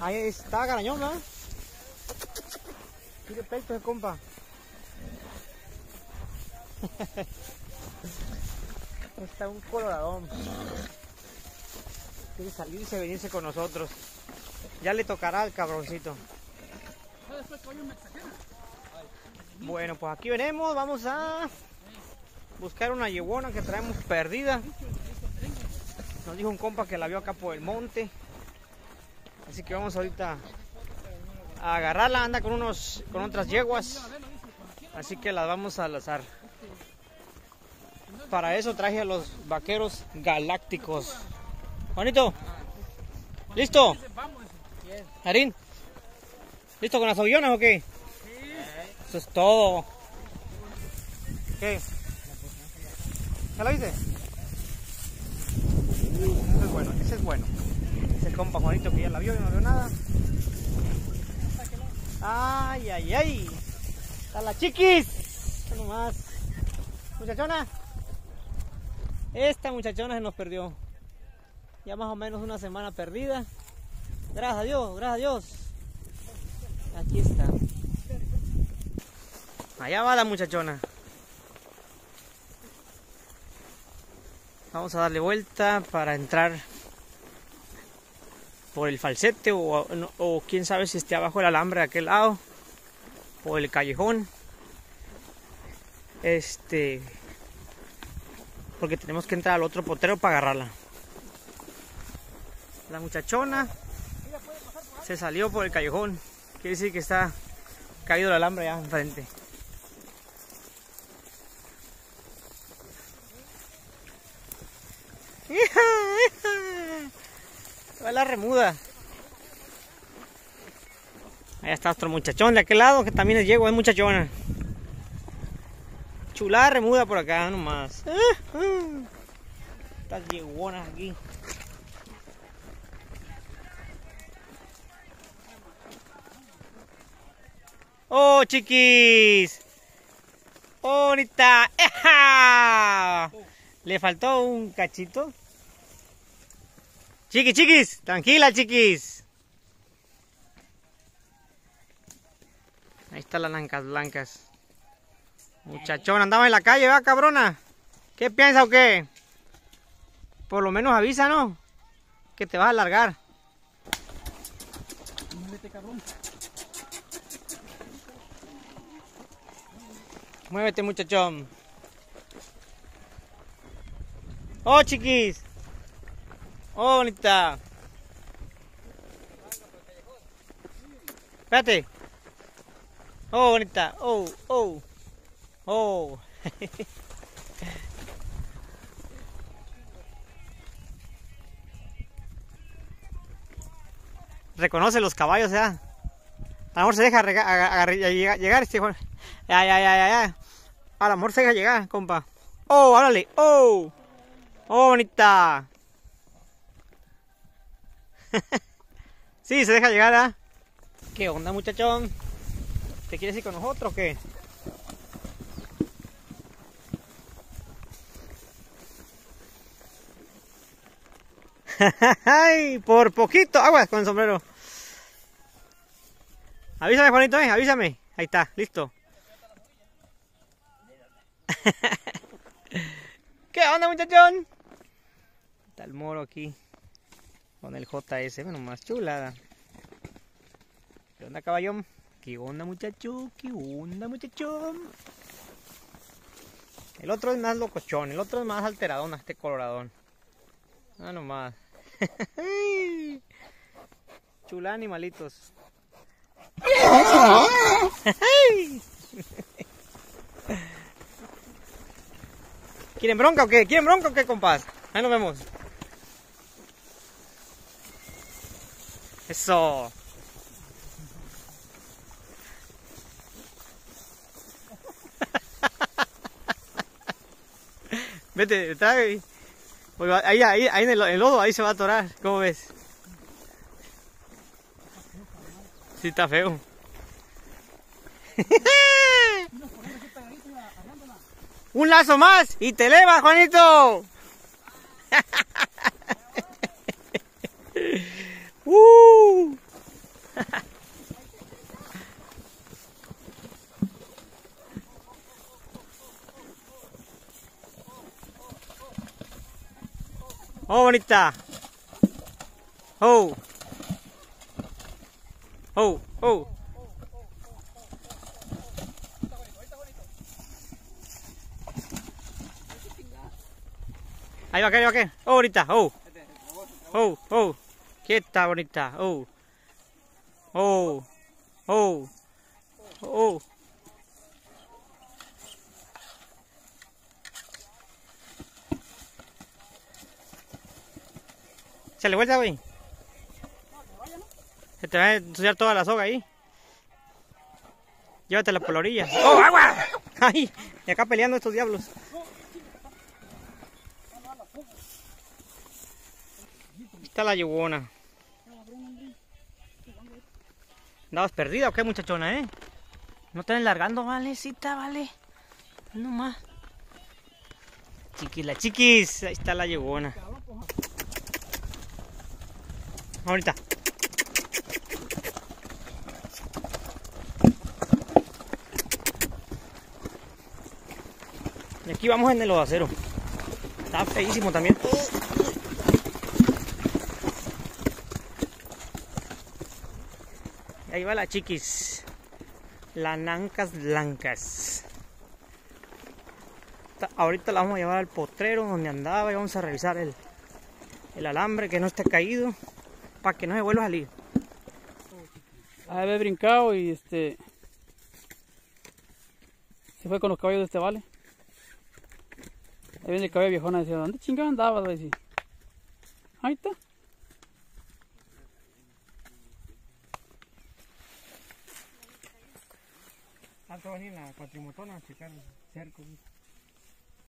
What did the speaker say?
Ahí está garañón, ¿verdad? Tiene pecho ese compa. está un coloradón. Quiere salirse y venirse con nosotros. Ya le tocará al cabroncito. Bueno, pues aquí venimos, vamos a buscar una yeguona que traemos perdida. Nos dijo un compa que la vio acá por el monte. Así que vamos ahorita a agarrarla, anda con unos con otras yeguas. Así que las vamos a lazar. Para eso traje a los vaqueros galácticos. Juanito, ¿listo? Harín, ¿listo con las aguillonas o qué? Eso es todo. ¿Qué? ¿Ya lo viste? Ese es bueno, ese es bueno. Ese compa Juanito que ya la vio y no vio nada. Ay, ay, ay. Está la chiquis. Está nomás. Muchachona. Esta muchachona se nos perdió. Ya más o menos una semana perdida. Gracias a Dios, gracias a Dios. Aquí está. Allá va la muchachona. Vamos a darle vuelta para entrar por el falsete o, o, quién sabe si esté abajo el alambre de aquel lado o el callejón. Este, porque tenemos que entrar al otro potero para agarrarla. La muchachona se salió por el callejón. Quiere decir que está caído el alambre ya enfrente. Remuda. Allá está otro muchachón de aquel lado que también es yegua, es muchachona. Chulada remuda por acá nomás. Estas yeguonas aquí. ¡Oh, chiquis! ¡Oh, bonita! ¿Le faltó un cachito? Chiquis, chiquis, tranquila, chiquis. Ahí están las lancas blancas. Muchachón, andaba en la calle, ¿va, cabrona? ¿Qué piensa o qué? Por lo menos avisa, ¿no? Que te vas a largar. Muévete, cabrón. Muévete, muchachón. Oh, chiquis. Oh, bonita. Espérate. Oh, bonita. Oh, oh. Oh. Reconoce los caballos, ya. A lo se deja llegar este Juan. Ya, ya, ya, ya, ya. Se deja llegar, compa. Oh, órale. Oh. Oh, bonita. sí, se deja llegar, ¿ah? ¿Qué onda, muchachón? ¿Te quieres ir con nosotros o qué? ¡Ay! Por poquito, aguas con el sombrero. Avísame, Juanito, eh, avísame. Ahí está, listo. ¿Qué onda, muchachón? Está el moro aquí. Con el JS, bueno, más chulada. ¿Qué onda, caballón? ¿Qué onda, muchacho? ¿Qué onda, muchachón? El otro es más locochón, el otro es más alteradón, este coloradón. Ah, nomás. Chula animalitos. ¿Quieren bronca o qué? ¿Quieren bronca o qué, compás? Ahí nos vemos. Eso. Vete, trae. Ahí, ahí, ahí en el, lodo, ahí se va a atorar. ¿Cómo ves? Sí, está feo. Un lazo más y te eleva, Juanito. ¡Oh, bonita! ¡Oh! ¡Oh! ¡Oh! Ahí va a caer, ahí va a ¡Oh, bonita! ¡Oh! ¡Oh! ¡Oh! Quieta, bonita. Oh. Oh. Oh. Oh. Se le vuelta, güey. Se te va a ensuciar toda la soga ahí. Llévatela por la orilla. ¡Oh, agua! ¡Ay! Y acá peleando estos diablos. Está la yegona. ¿Andabas perdida o qué, muchachona, eh? No te largando, valecita, vale. No más. Chiquis, la chiquis. Ahí está la yegona. Ahorita. Y aquí vamos en el odacero. Está feísimo también. Ahí va la chiquis. Las nancas blancas. Ahorita la vamos a llevar al potrero donde andaba y vamos a revisar el, el alambre que no esté caído para que no se vuelva a salir. Había brincado y este se fue con los caballos de este vale. Ahí viene el caballo viejona decía, ¿dónde chingada andabas? Va a decir. Ahí está. atau Antonina, contributor, no, checar cerco.